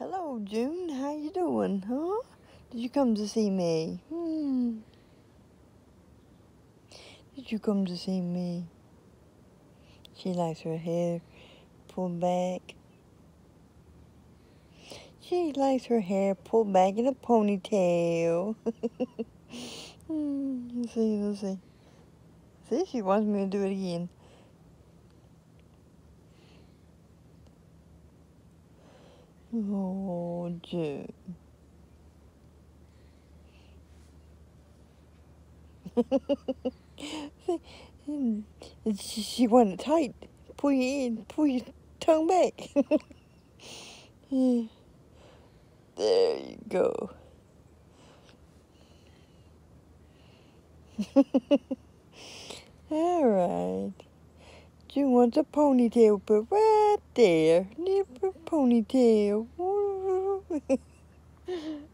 Hello, June. How you doing, huh? Did you come to see me? Hmm. Did you come to see me? She likes her hair pulled back. She likes her hair pulled back in a ponytail. hmm. Let's see, let's see. See, she wants me to do it again. Oh, June. she, she wanted tight. Pull you in, pull your tongue back. there you go. All right. She wants a ponytail, but right there. Ponytail.